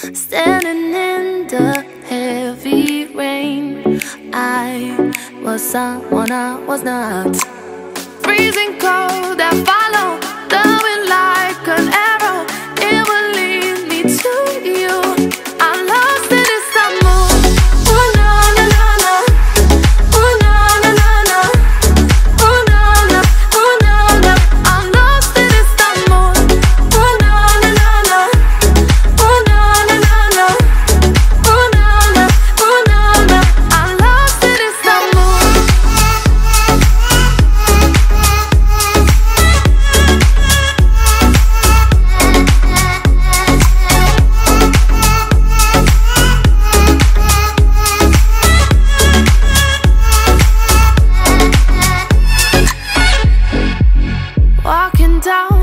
Standing in the heavy rain I was someone I was not. Freezing cold, I down.